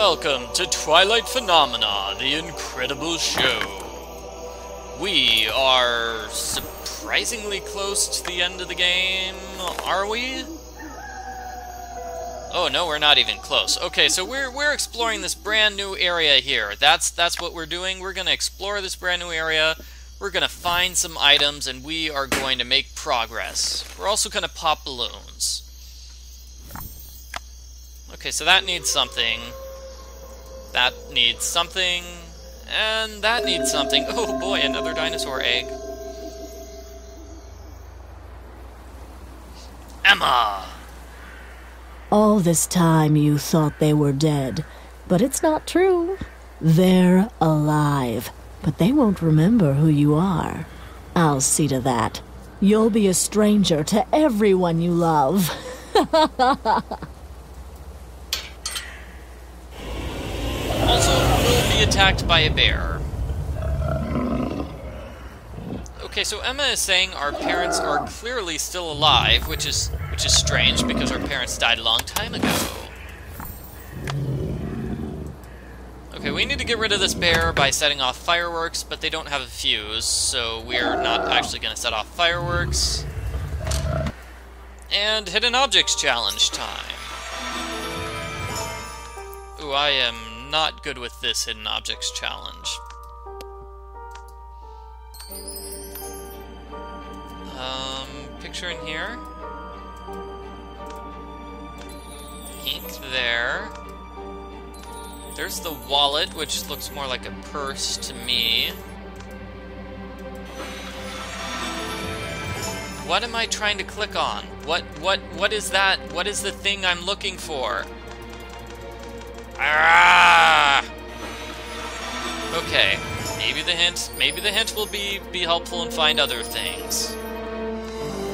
Welcome to Twilight Phenomena, the incredible show. We are surprisingly close to the end of the game, are we? Oh no, we're not even close. Okay, so we're we're exploring this brand new area here. That's that's what we're doing. We're gonna explore this brand new area. We're gonna find some items, and we are going to make progress. We're also gonna pop balloons. Okay, so that needs something. That needs something. And that needs something. Oh boy, another dinosaur egg. Emma! All this time you thought they were dead, but it's not true. They're alive, but they won't remember who you are. I'll see to that. You'll be a stranger to everyone you love. Also, will be attacked by a bear. Okay, so Emma is saying our parents are clearly still alive, which is which is strange because our parents died a long time ago. Okay, we need to get rid of this bear by setting off fireworks, but they don't have a fuse, so we're not actually going to set off fireworks. And Hidden Objects Challenge time. Ooh, I am not good with this Hidden Objects Challenge. Um, picture in here. Ink there. There's the wallet, which looks more like a purse to me. What am I trying to click on? What what what is that? What is the thing I'm looking for? Ah! Okay, maybe the hint maybe the hint will be be helpful and find other things.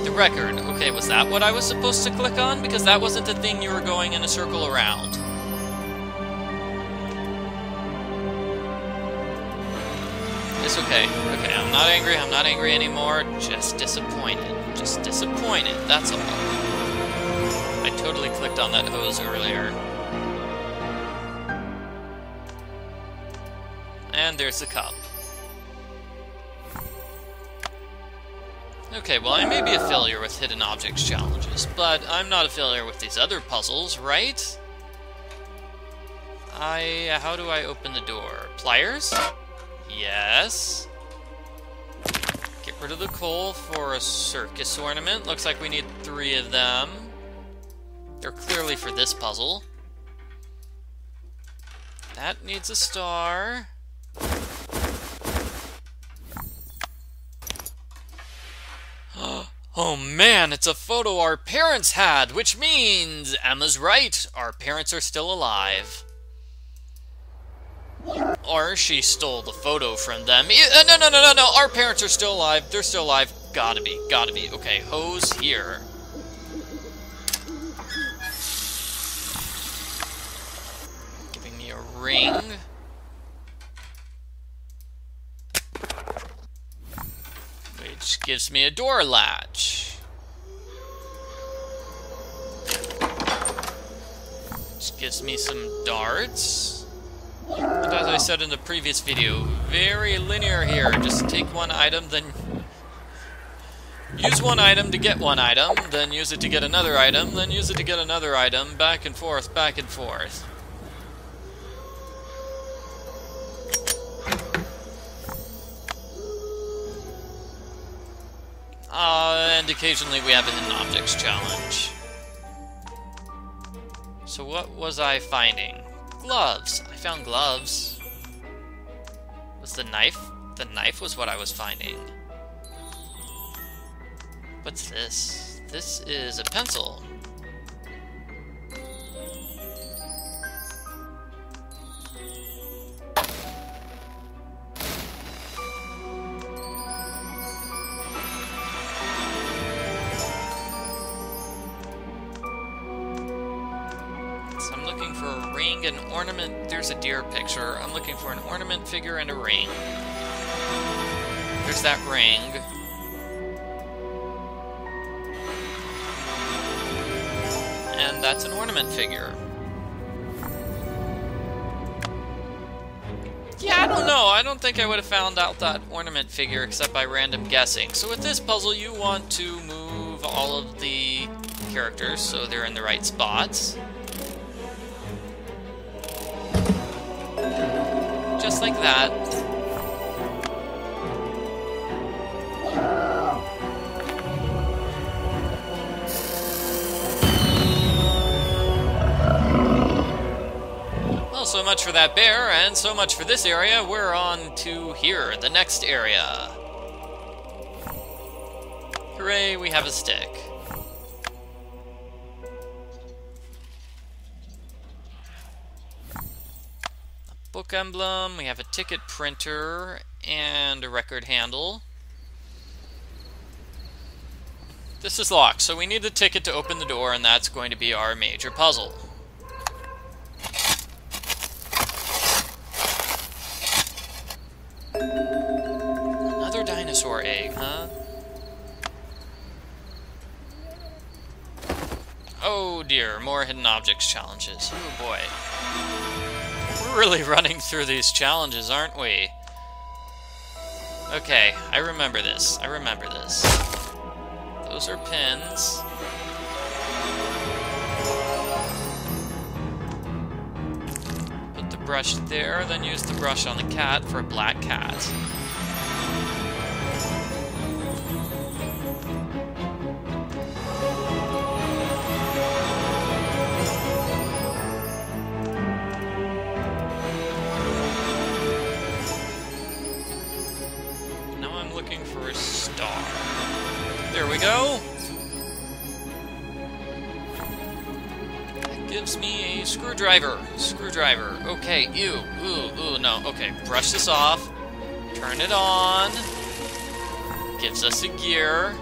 The record. Okay, was that what I was supposed to click on? Because that wasn't the thing you were going in a circle around. It's okay. Okay, I'm not angry. I'm not angry anymore. Just disappointed. Just disappointed. That's all. I totally clicked on that hose earlier. And there's a cup. Okay, well, I may be a failure with hidden objects challenges, but I'm not a failure with these other puzzles, right? I... Uh, how do I open the door? Pliers? Yes. Get rid of the coal for a circus ornament. Looks like we need three of them. They're clearly for this puzzle. That needs a star. Oh man, it's a photo our parents had, which means Emma's right. Our parents are still alive. Or she stole the photo from them. Uh, no, no, no, no, no. Our parents are still alive. They're still alive. Gotta be. Gotta be. Okay, hose here. Giving me a ring. Which gives me a door latch. Which gives me some darts. And as I said in the previous video, very linear here. Just take one item, then use one item to get one item, then use it to get another item, then use it to get another item, back and forth, back and forth. Uh, and occasionally we have a hidden objects challenge. So what was I finding? Gloves. I found gloves. Was the knife? The knife was what I was finding. What's this? This is a pencil. So I'm looking for a ring, an ornament. There's a deer picture. I'm looking for an ornament figure and a ring. There's that ring. And that's an ornament figure. Yeah, I don't know. I don't think I would have found out that ornament figure except by random guessing. So with this puzzle, you want to move all of the characters so they're in the right spots. Just like that. Well, so much for that bear, and so much for this area. We're on to here, the next area. Hooray, we have a stick. Book emblem, we have a ticket printer, and a record handle. This is locked, so we need the ticket to open the door, and that's going to be our major puzzle. Another dinosaur egg, huh? Oh dear, more hidden objects challenges. Oh boy. Really running through these challenges, aren't we? Okay, I remember this. I remember this. Those are pins. Put the brush there, then use the brush on the cat for a black cat. Gives me a screwdriver. Screwdriver. Okay, ew, ooh, ooh, no. Okay, brush this off. Turn it on. Gives us a gear.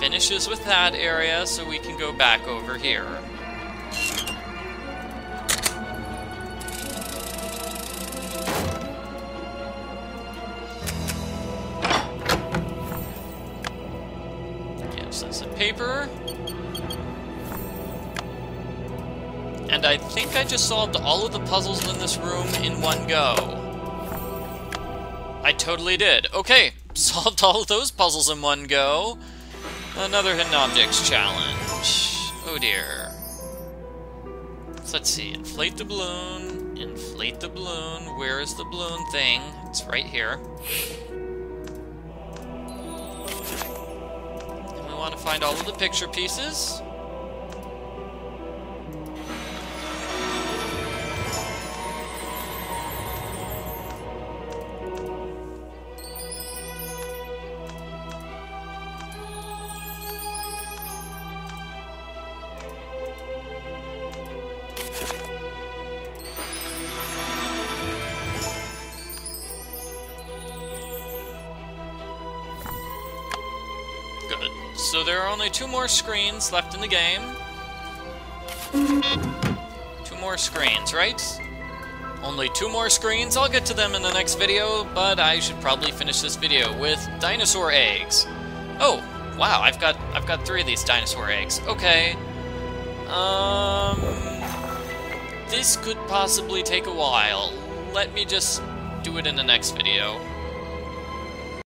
Finishes with that area so we can go back over here. Gives us a paper. And I think I just solved all of the puzzles in this room in one go. I totally did. Okay, solved all of those puzzles in one go. Another hidden objects challenge. Oh dear. So let's see. Inflate the balloon. Inflate the balloon. Where is the balloon thing? It's right here. And we want to find all of the picture pieces. So there are only two more screens left in the game. Two more screens, right? Only two more screens. I'll get to them in the next video, but I should probably finish this video with dinosaur eggs. Oh, wow, I've got I've got three of these dinosaur eggs. Okay. Um this could possibly take a while. Let me just do it in the next video.